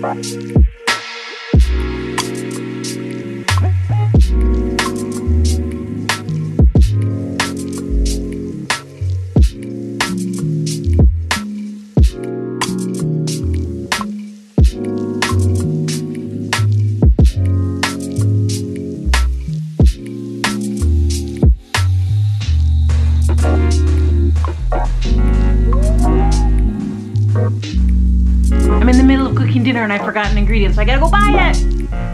Bye. in the middle of cooking dinner and I forgot an ingredient, so I gotta go buy it.